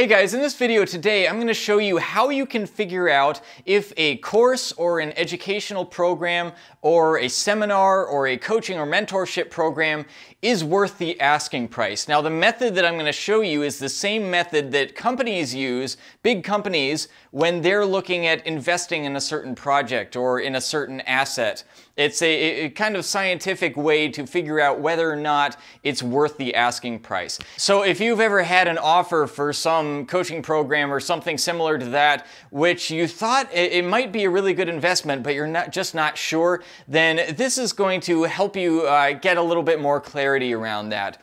Hey guys, in this video today, I'm going to show you how you can figure out if a course or an educational program or a seminar or a coaching or mentorship program is worth the asking price. Now, the method that I'm going to show you is the same method that companies use, big companies, when they're looking at investing in a certain project or in a certain asset. It's a, a kind of scientific way to figure out whether or not it's worth the asking price. So if you've ever had an offer for some coaching program or something similar to that, which you thought it, might be a really good investment, but you're not just not sure, then this is going to help you uh, get a little bit more clarity around that.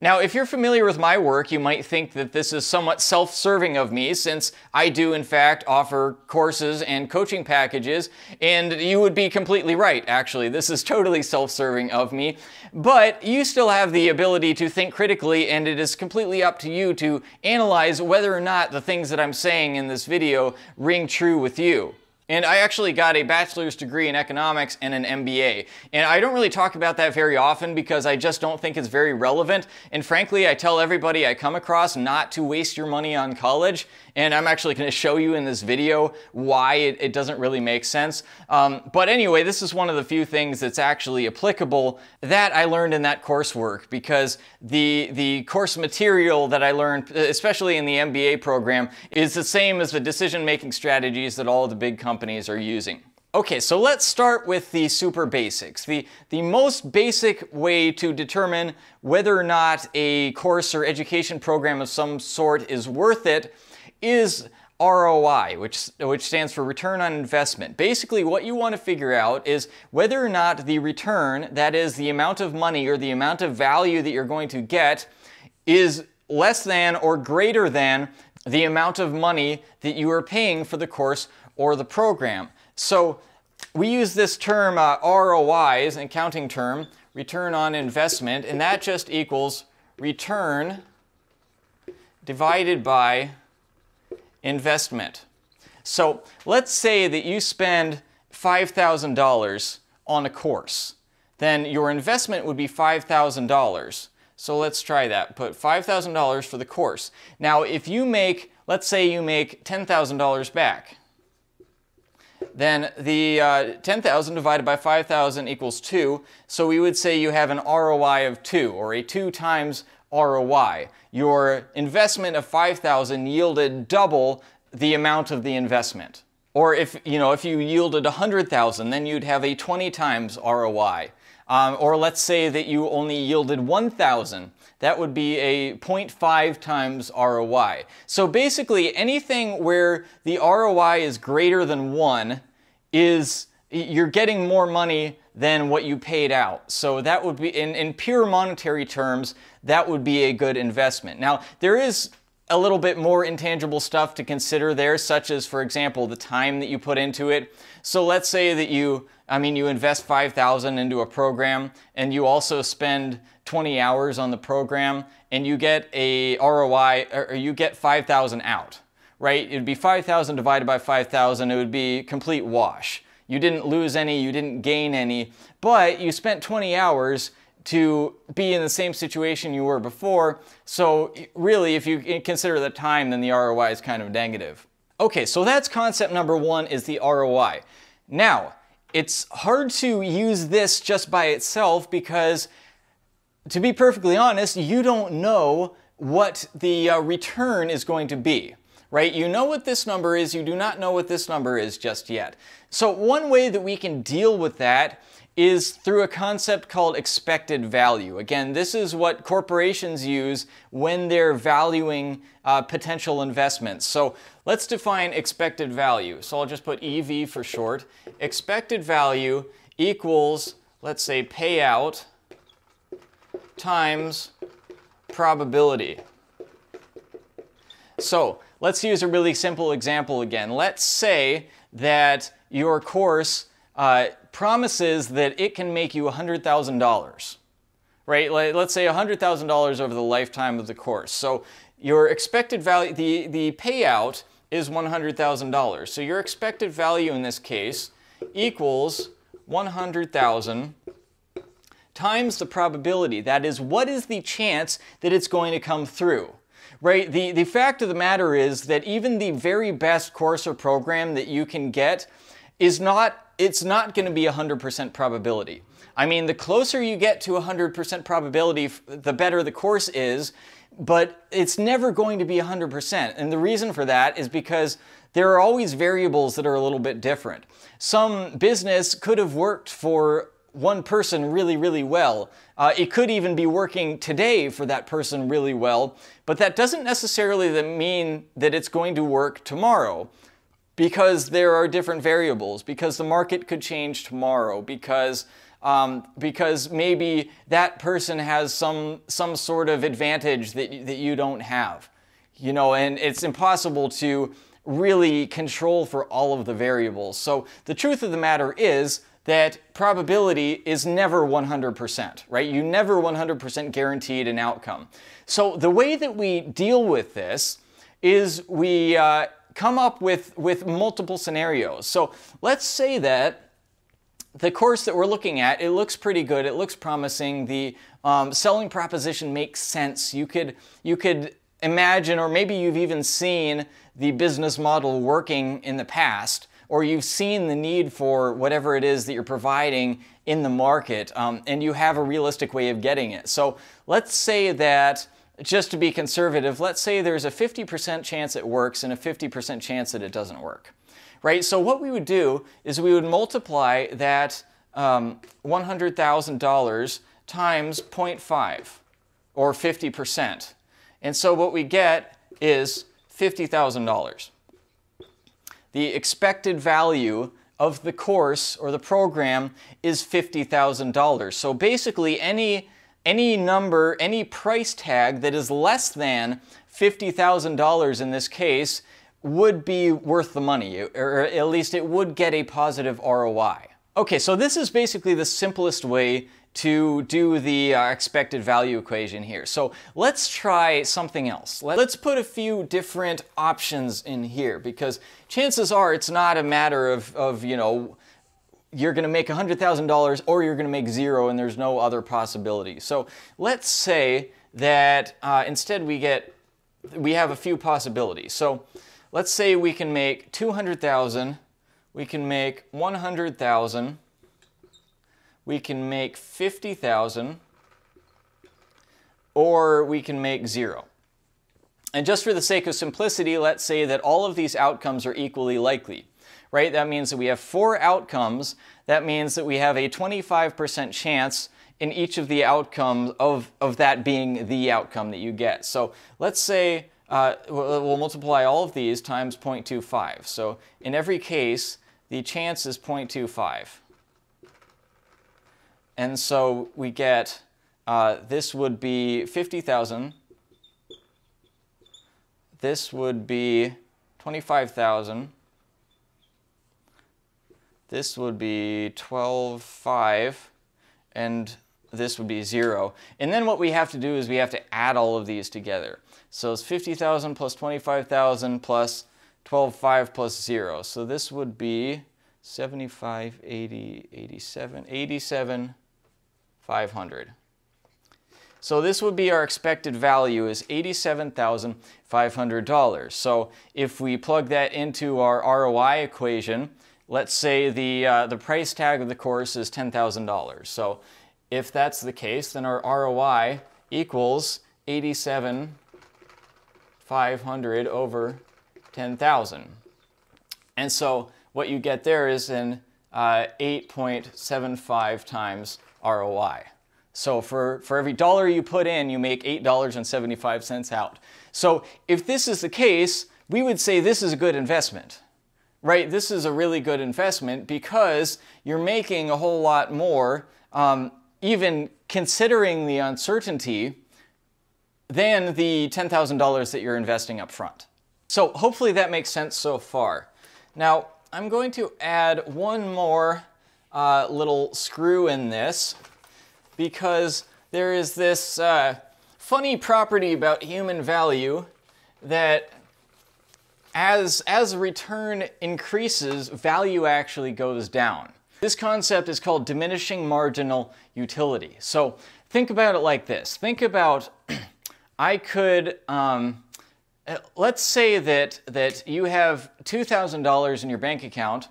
Now, if you're familiar with my work, you might think that this is somewhat self-serving of me since I do in fact offer courses and coaching packages, and you would be completely right, actually. This is totally self-serving of me, but you still have the ability to think critically, and it is completely up to you to analyze whether or not the things that I'm saying in this video ring true with you. And I actually got a bachelor's degree in economics and an MBA. And I don't really talk about that very often because I just don't think it's very relevant. And frankly, I tell everybody I come across not to waste your money on college. And I'm actually going to show you in this video why it, it doesn't really make sense. Um, but anyway, this is one of the few things that's actually applicable that I learned in that coursework because the, the course material that I learned, especially in the MBA program, is the same as the decision-making strategies that all the big companies are using. Okay, so let's start with the super basics. The, the most basic way to determine whether or not a course or education program of some sort is worth it is ROI, which, which stands for return on investment. Basically, what you want to figure out is whether or not the return, that is the amount of money or the amount of value that you're going to get, is less than or greater than the amount of money that you are paying for the course or the program. So we use this term uh, ROI as an accounting term, return on investment, and that just equals return divided by investment. So let's say that you spend $5,000 on a course. Then your investment would be $5,000. So let's try that. Put $5,000 for the course. Now, if you make, let's say you make $10,000 back, then the uh, 10,000 divided by 5,000 equals 2. So we would say you have an ROI of 2, or a 2 times ROI. Your investment of 5,000 yielded double the amount of the investment. Or if, you know, if you yielded 100,000, then you'd have a 20 times ROI. Um, or let's say that you only yielded 1,000. That would be a 0.5 times ROI. So basically anything where the ROI is greater than 1 is you're getting more money than what you paid out. So that would be, in, in pure monetary terms, that would be a good investment. Now, there is a little bit more intangible stuff to consider there, such as, for example, the time that you put into it. So let's say that you, I mean, you invest 5,000 into a program and you also spend 20 hours on the program and you get a ROI, or you get 5,000 out, right? It'd be 5,000 divided by 5,000, it would be complete wash. You didn't lose any, you didn't gain any, but you spent 20 hours to be in the same situation you were before. So really, if you consider the time, then the ROI is kind of negative. Okay, so that's concept number one is the ROI. Now, it's hard to use this just by itself because, to be perfectly honest, you don't know what the uh, return is going to be right? You know what this number is, you do not know what this number is just yet. So one way that we can deal with that is through a concept called expected value. Again, this is what corporations use when they're valuing uh, potential investments. So let's define expected value. So I'll just put EV for short. Expected value equals, let's say, payout times probability. So let's use a really simple example again. Let's say that your course uh, promises that it can make you $100,000, right? Let's say $100,000 over the lifetime of the course. So your expected value, the, the payout is $100,000. So your expected value in this case equals 100,000 times the probability. That is, what is the chance that it's going to come through? Right? The, the fact of the matter is that even the very best course or program that you can get is not, it's not going to be 100% probability. I mean, the closer you get to 100% probability, the better the course is, but it's never going to be 100%. And the reason for that is because there are always variables that are a little bit different. Some business could have worked for one person really, really well. Uh, it could even be working today for that person really well, but that doesn't necessarily mean that it's going to work tomorrow because there are different variables, because the market could change tomorrow, because um, because maybe that person has some some sort of advantage that, that you don't have. You know, and it's impossible to really control for all of the variables. So the truth of the matter is that probability is never 100%, right? You never 100% guaranteed an outcome. So the way that we deal with this is we uh, come up with, with multiple scenarios. So let's say that the course that we're looking at, it looks pretty good, it looks promising, the um, selling proposition makes sense. You could, you could imagine, or maybe you've even seen the business model working in the past, or you've seen the need for whatever it is that you're providing in the market, um, and you have a realistic way of getting it. So let's say that, just to be conservative, let's say there's a 50% chance it works and a 50% chance that it doesn't work. Right? So what we would do is we would multiply that um, $100,000 times 0.5 or 50%. And so what we get is $50,000. The expected value of the course or the program is $50,000. So basically any, any number, any price tag that is less than $50,000 in this case would be worth the money, or at least it would get a positive ROI. Okay, so this is basically the simplest way to do the uh, expected value equation here. So let's try something else. Let's put a few different options in here because chances are it's not a matter of, of you know, you're going to make $100,000 or you're going to make zero and there's no other possibility. So let's say that uh, instead we get, we have a few possibilities. So let's say we can make 200,000, we can make 100,000, we can make 50,000 or we can make zero. And just for the sake of simplicity, let's say that all of these outcomes are equally likely, right? That means that we have four outcomes. That means that we have a 25% chance in each of the outcomes of, of that being the outcome that you get. So let's say uh, we'll, multiply all of these times 0.25. So in every case, the chance is 0.25. And so we get, uh, this would be 50,000. This would be 25,000. This would be 12.5. And this would be zero. And then what we have to do is we have to add all of these together. So it's 50,000 plus 25,000 plus 12.5 plus zero. So this would be 75, 80, 87, 87, 500. So this would be our expected value is $87,500. So if we plug that into our ROI equation, let's say the, uh, the price tag of the course is $10,000. So if that's the case, then our ROI equals 87,500 over 10,000. And so what you get there is an uh, 8.75 times ROI. So for, for every dollar you put in, you make $8.75 out. So if this is the case, we would say this is a good investment, right? This is a really good investment because you're making a whole lot more, um, even considering the uncertainty, than the $10,000 that you're investing up front. So hopefully that makes sense so far. Now, I'm going to add one more uh, little screw in this because there is this uh, funny property about human value that as, as return increases, value actually goes down. This concept is called diminishing marginal utility. So think about it like this. Think about, I could, um, let's say that, that you have $2,000 in your bank account,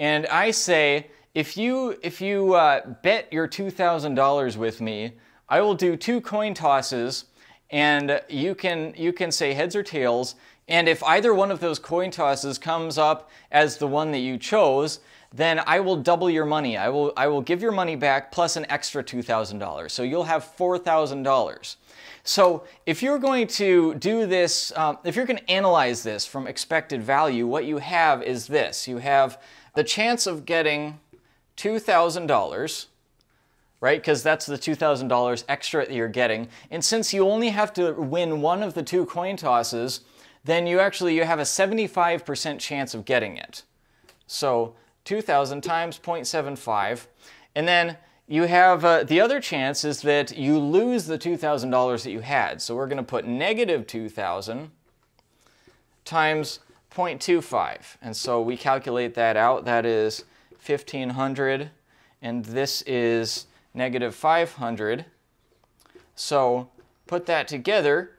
and I say, if you, if you uh, bet your $2,000 with me, I will do two coin tosses, and you can, you can say heads or tails, and if either one of those coin tosses comes up as the one that you chose, then I will double your money. I will, I will give your money back plus an extra $2,000. So you'll have $4,000. So if you're going to do this, um, if you're going to analyze this from expected value, what you have is this. You have the chance of getting $2,000, right? Because that's the $2,000 extra that you're getting. And since you only have to win one of the two coin tosses, then you actually you have a 75% chance of getting it. So 2,000 times 0.75. And then you have uh, the other chance is that you lose the $2,000 that you had. So we're going to put negative 2,000 times 0.25. And so we calculate that out. That is 1,500. And this is negative 500. So put that together,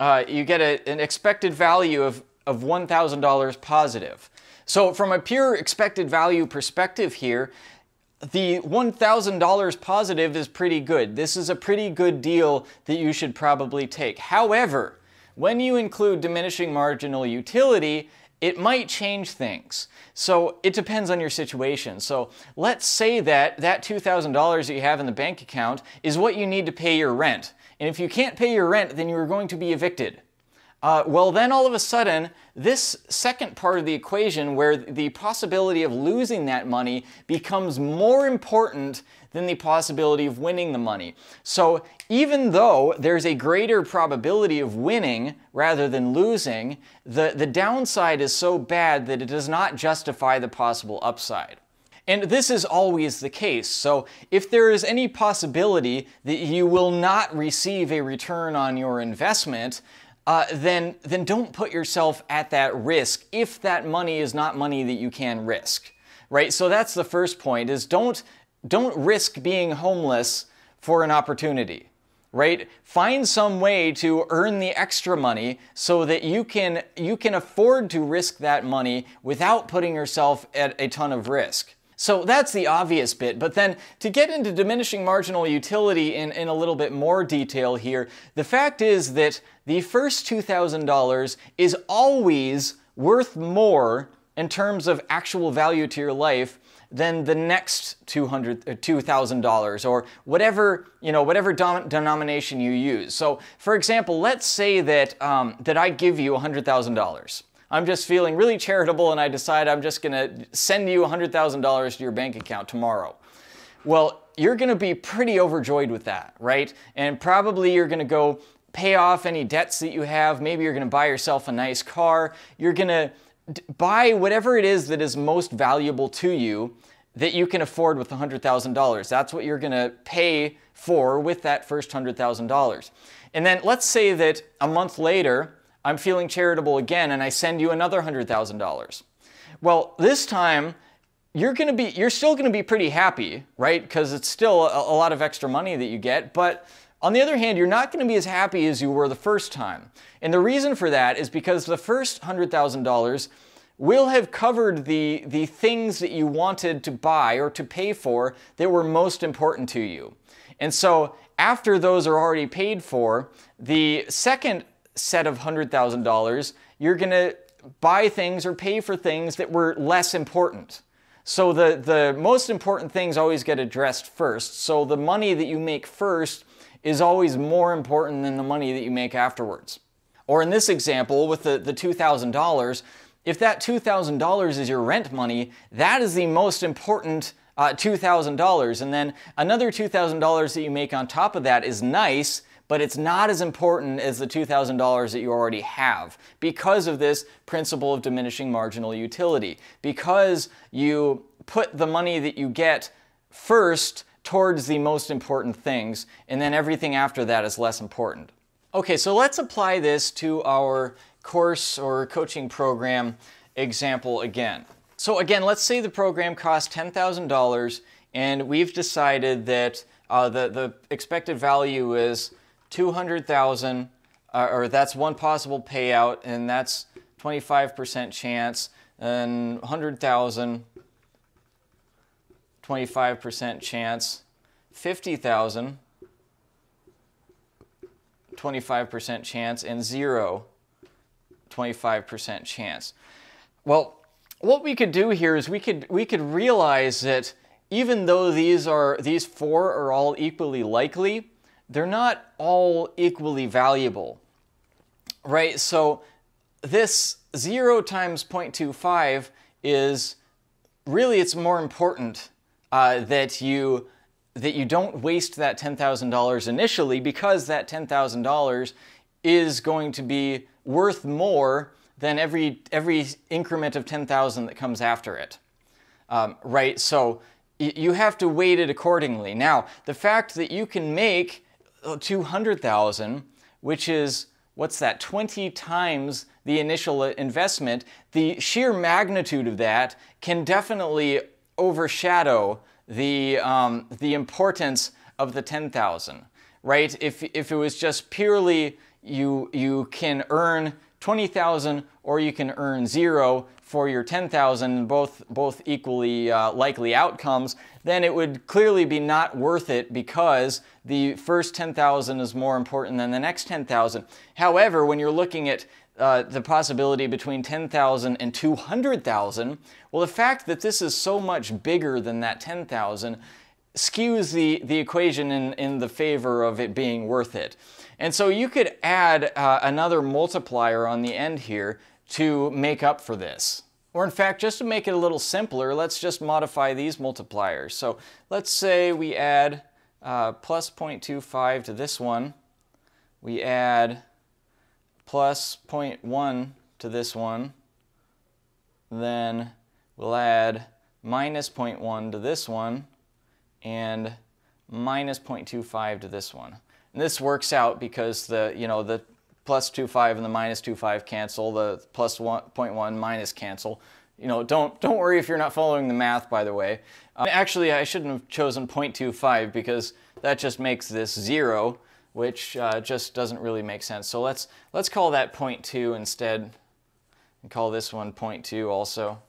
uh, you get a, an expected value of, of $1,000 positive. So from a pure expected value perspective here, the $1,000 positive is pretty good. This is a pretty good deal that you should probably take. However, when you include diminishing marginal utility, it might change things. So it depends on your situation. So let's say that that $2,000 that you have in the bank account is what you need to pay your rent. And if you can't pay your rent, then you are going to be evicted. Uh, well, then all of a sudden, this second part of the equation where the possibility of losing that money becomes more important than the possibility of winning the money. So even though there's a greater probability of winning rather than losing, the, the downside is so bad that it does not justify the possible upside. And this is always the case. So if there is any possibility that you will not receive a return on your investment, uh, then, then don't put yourself at that risk if that money is not money that you can risk, right? So that's the first point is don't, don't risk being homeless for an opportunity, right? Find some way to earn the extra money so that you can, you can afford to risk that money without putting yourself at a ton of risk. So that's the obvious bit, but then to get into diminishing marginal utility in, in a little bit more detail here, the fact is that the first $2,000 is always worth more in terms of actual value to your life than the next $2,000 uh, or whatever, you know, whatever denomination you use. So for example, let's say that, um, that I give you $100,000. I'm just feeling really charitable and I decide I'm just gonna send you $100,000 to your bank account tomorrow. Well, you're gonna be pretty overjoyed with that, right? And probably you're gonna go pay off any debts that you have. Maybe you're gonna buy yourself a nice car. You're gonna buy whatever it is that is most valuable to you that you can afford with $100,000. That's what you're gonna pay for with that first $100,000. And then let's say that a month later, I'm feeling charitable again and I send you another $100,000. Well, this time you're going to be you're still going to be pretty happy, right? Because it's still a, a lot of extra money that you get, but on the other hand, you're not going to be as happy as you were the first time. And the reason for that is because the first $100,000 will have covered the, the things that you wanted to buy or to pay for that were most important to you. And so after those are already paid for, the second set of $100,000, you're going to buy things or pay for things that were less important. So the, the most important things always get addressed first. So the money that you make first is always more important than the money that you make afterwards. Or in this example, with the, the $2,000, if that $2,000 is your rent money, that is the most important uh, $2,000. And then another $2,000 that you make on top of that is nice, but it's not as important as the $2,000 that you already have because of this principle of diminishing marginal utility. Because you put the money that you get first towards the most important things, and then everything after that is less important. Okay, so let's apply this to our course or coaching program example again. So again, let's say the program costs $10,000 and we've decided that uh, the, the expected value is 200,000 uh, or that's one possible payout and that's 25% chance and 100,000 25% chance 50,000 25% chance and zero 25% chance. Well, what we could do here is we could we could realize that even though these are these four are all equally likely, they're not all equally valuable. Right? So this 0 times 0.25 is really it's more important uh, that you that you don't waste that $10,000 initially because that $10,000 is going to be worth more than every, every increment of 10,000 that comes after it. Um, right? So you have to weight it accordingly. Now, the fact that you can make 200,000, which is, what's that, 20 times the initial investment, the sheer magnitude of that can definitely overshadow the, um, the importance of the 10,000, right? If, if it was just purely you, you can earn 20,000 or you can earn zero for your 10,000, both, both equally uh, likely outcomes, then it would clearly be not worth it because the first 10,000 is more important than the next 10,000. However, when you're looking at uh, the possibility between 10,000 and 200,000, well, the fact that this is so much bigger than that 10,000 skews the, the equation in, in the favor of it being worth it. And so you could add uh, another multiplier on the end here to make up for this. Or in fact, just to make it a little simpler, let's just modify these multipliers. So let's say we add uh, plus 0.25 to this one. We add plus 0.1 to this one. Then we'll add minus 0.1 to this one and minus 0.25 to this one. And this works out because the, you know, the plus 2.5 and the minus 2.5 cancel, the plus 1.1 minus cancel. You know, don't, don't worry if you're not following the math, by the way. Um, actually, I shouldn't have chosen 0.25 because that just makes this zero which uh, just doesn't really make sense. So let's, let's call that 0.2 instead and call this one 0.2 also.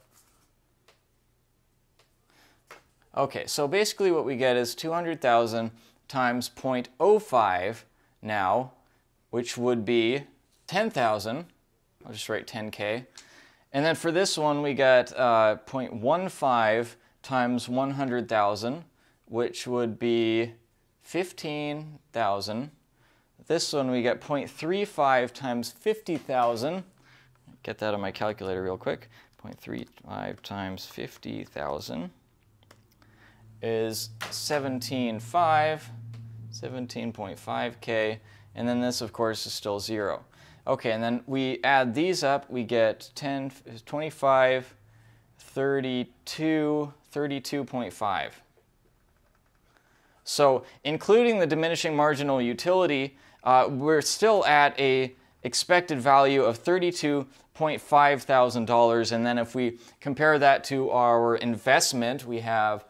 Okay, so basically what we get is 200,000 times 0.05 now, which would be 10,000. I'll just write 10K. And then for this one, we got uh, 0.15 times 100,000, which would be 15,000. This one we get 0.35 times 50,000. Get that on my calculator real quick. 0.35 times 50,000 is 17.5, 17.5K, and then this of course is still zero. Okay, and then we add these up, we get 10, 25, 32, 32.5. So including the diminishing marginal utility, uh, we're still at a expected value of $32.5 thousand. And then if we compare that to our investment, we have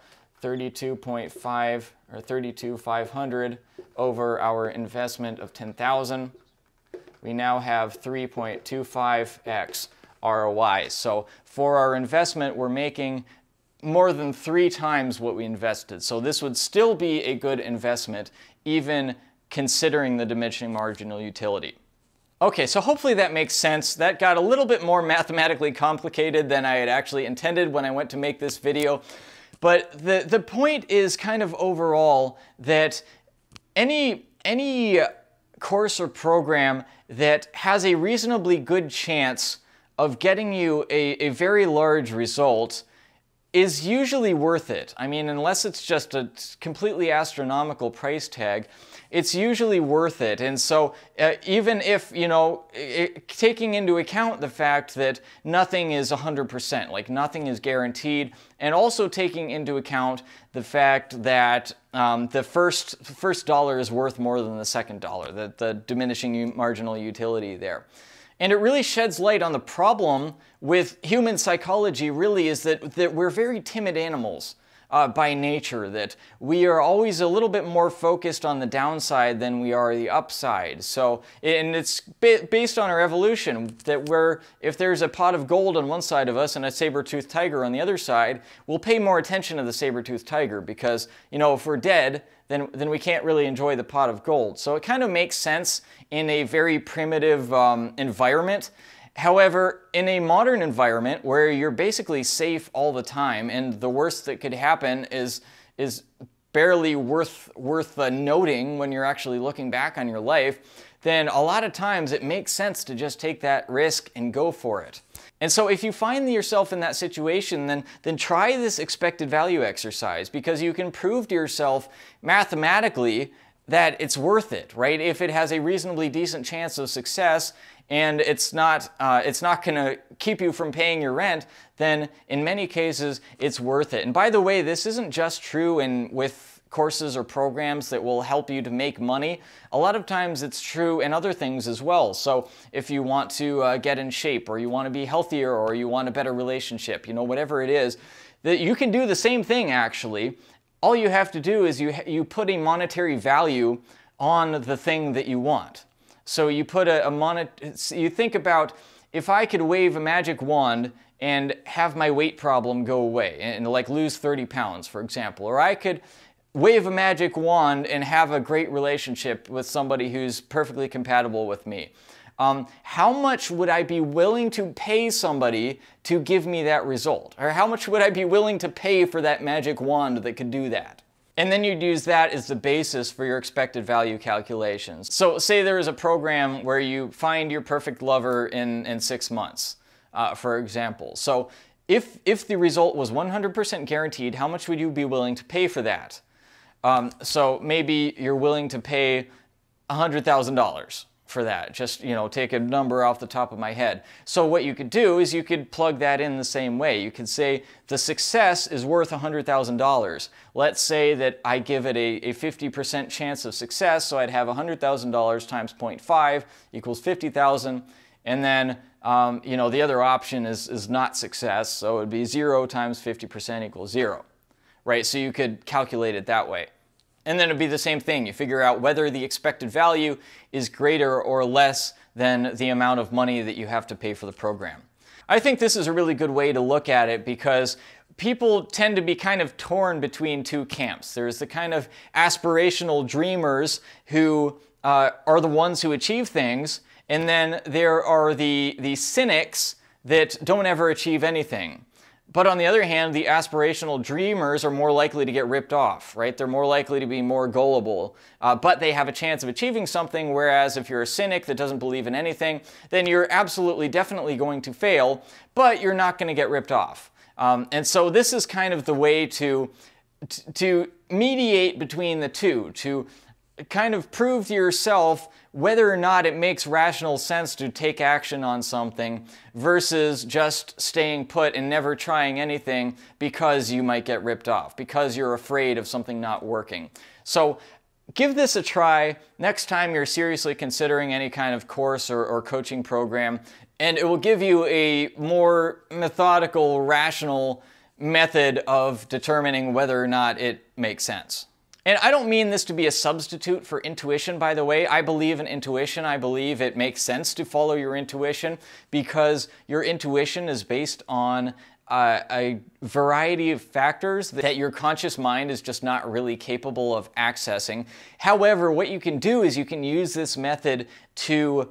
32.5 or 32,500 over our investment of 10,000. We now have 3.25x ROI. So for our investment, we're making more than three times what we invested. So this would still be a good investment, even considering the diminishing marginal utility. Okay, so hopefully that makes sense. That got a little bit more mathematically complicated than I had actually intended when I went to make this video. But the, the point is kind of overall that any, any course or program that has a reasonably good chance of getting you a, a very large result is usually worth it. I mean, unless it's just a completely astronomical price tag, it's usually worth it. And so uh, even if, you know, it, taking into account the fact that nothing is 100%, like nothing is guaranteed, and also taking into account the fact that um, the first, first dollar is worth more than the second dollar, the, the diminishing marginal utility there. And it really sheds light on the problem with human psychology really is that, that we're very timid animals uh, by nature, that we are always a little bit more focused on the downside than we are the upside. So, and it's based on our evolution that we're, if there's a pot of gold on one side of us and a saber-toothed tiger on the other side, we'll pay more attention to the saber-toothed tiger because, you know, if we're dead, then, then we can't really enjoy the pot of gold. So it kind of makes sense in a very primitive um, environment However, in a modern environment where you're basically safe all the time and the worst that could happen is, is barely worth, worth uh, noting when you're actually looking back on your life, then a lot of times it makes sense to just take that risk and go for it. And so if you find yourself in that situation, then, then try this expected value exercise because you can prove to yourself mathematically that it's worth it, right? If it has a reasonably decent chance of success and it's not, uh, it's not going to keep you from paying your rent, then in many cases it's worth it. And by the way, this isn't just true in, with courses or programs that will help you to make money. A lot of times it's true in other things as well. So if you want to uh, get in shape or you want to be healthier or you want a better relationship, you know, whatever it is, that you can do the same thing actually. All you have to do is you, you put a monetary value on the thing that you want. So you put a, a monet, you think about if I could wave a magic wand and have my weight problem go away and like lose 30 pounds, for example, or I could wave a magic wand and have a great relationship with somebody who's perfectly compatible with me. Um, how much would I be willing to pay somebody to give me that result? Or how much would I be willing to pay for that magic wand that could do that? And then you'd use that as the basis for your expected value calculations. So say there is a program where you find your perfect lover in, in six months, uh, for example. So if, if the result was 100% guaranteed, how much would you be willing to pay for that? Um, so maybe you're willing to pay $100,000 for that. Just, you know, take a number off the top of my head. So what you could do is you could plug that in the same way. You could say the success is worth $100,000. Let's say that I give it a 50% chance of success, so I'd have $100,000 times 0.5 equals 50,000. And then, um, you know, the other option is, is not success, so it would be 0 times 50% equals 0. Right, so you could calculate it that way. And then it'd be the same thing. You figure out whether the expected value is greater or less than the amount of money that you have to pay for the program. I think this is a really good way to look at it because people tend to be kind of torn between two camps. There's the kind of aspirational dreamers who uh, are the ones who achieve things, and then there are the, the cynics that don't ever achieve anything. But on the other hand, the aspirational dreamers are more likely to get ripped off, right? They're more likely to be more gullible, uh, but they have a chance of achieving something. Whereas if you're a cynic that doesn't believe in anything, then you're absolutely definitely going to fail, but you're not going to get ripped off. Um, and so this is kind of the way to to mediate between the two, to kind of prove to yourself whether or not it makes rational sense to take action on something versus just staying put and never trying anything because you might get ripped off, because you're afraid of something not working. So give this a try next time you're seriously considering any kind of course or, or coaching program, and it will give you a more methodical, rational method of determining whether or not it makes sense. And I don't mean this to be a substitute for intuition, by the way. I believe in intuition. I believe it makes sense to follow your intuition because your intuition is based on uh, a variety of factors that your conscious mind is just not really capable of accessing. However, what you can do is you can use this method to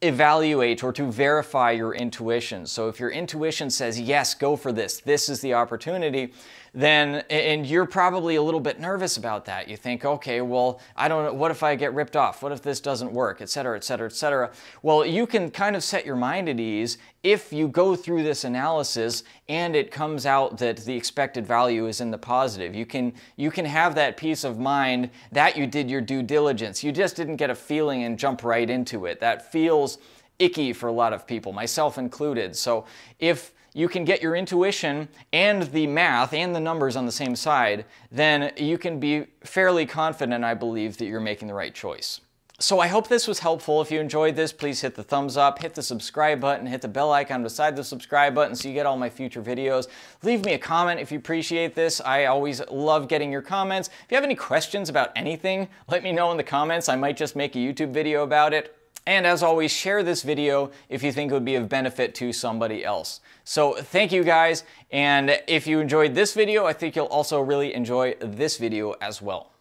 evaluate or to verify your intuition. So if your intuition says, yes, go for this, this is the opportunity, then, and you're probably a little bit nervous about that. You think, okay, well, I don't know, what if I get ripped off? What if this doesn't work, et cetera, et cetera, et cetera. Well, you can kind of set your mind at ease if you go through this analysis and it comes out that the expected value is in the positive. You can, you can have that peace of mind that you did your due diligence. You just didn't get a feeling and jump right into it. That feels icky for a lot of people, myself included. So if you can get your intuition and the math and the numbers on the same side, then you can be fairly confident, I believe, that you're making the right choice. So I hope this was helpful. If you enjoyed this, please hit the thumbs up, hit the subscribe button, hit the bell icon beside the subscribe button so you get all my future videos. Leave me a comment if you appreciate this. I always love getting your comments. If you have any questions about anything, let me know in the comments. I might just make a YouTube video about it. And as always, share this video if you think it would be of benefit to somebody else. So thank you guys, and if you enjoyed this video, I think you'll also really enjoy this video as well.